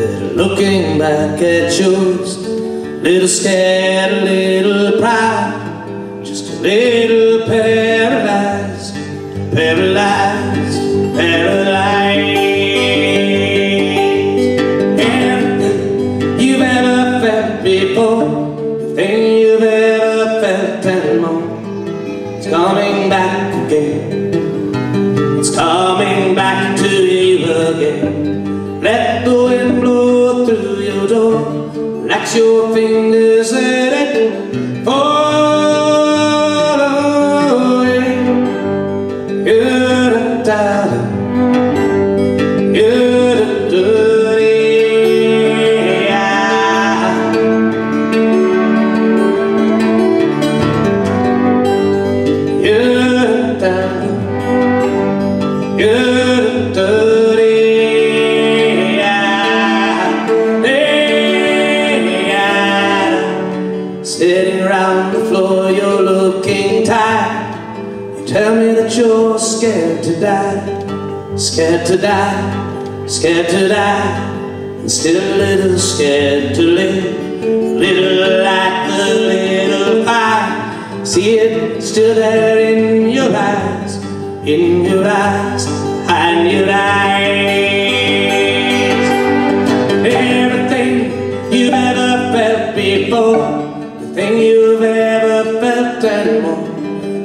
that looking back at yours. Little scared, a little proud, just a little paralyzed, paralyzed, paralyzed. Everything you've ever felt before, the thing you've ever felt and more, it's coming back again. It's coming back to you again. Let the your fingers, You tell me that you're scared to die, scared to die, scared to die, and still a little scared to live, a little like a little fire. See it still there in your eyes, in your eyes,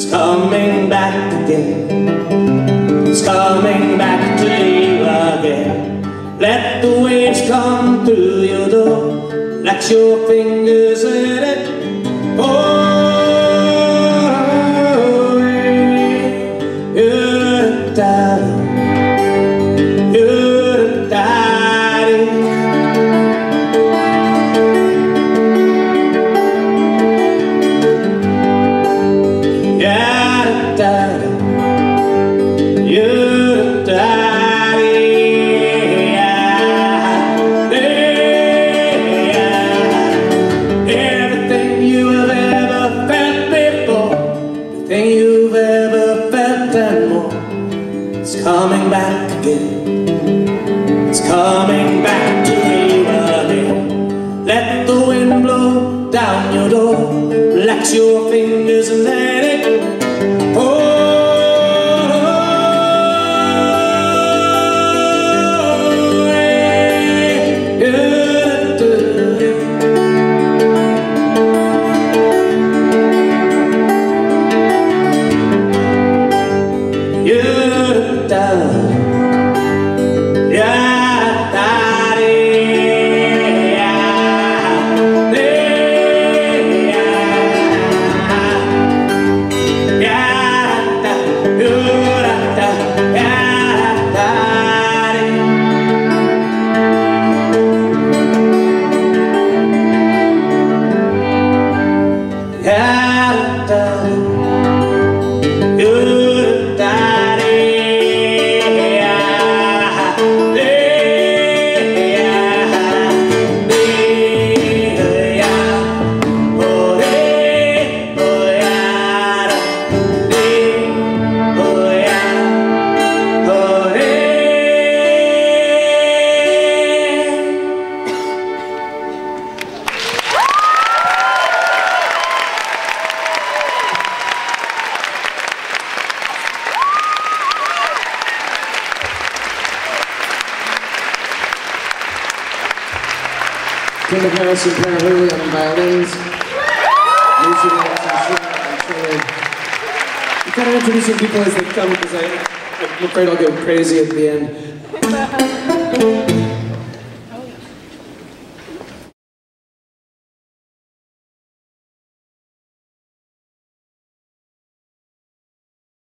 is coming back again. It's coming back to you again. Let the waves come through your door. Let your fingers coming back again. It's coming back to me again. Let the wind blow down your door, relax your fingers and let it Kendall Harris and Claire Hurley on violins. Lucy Wilson, and. I'm kind of introducing people as they come because I'm afraid I'll go crazy at the end.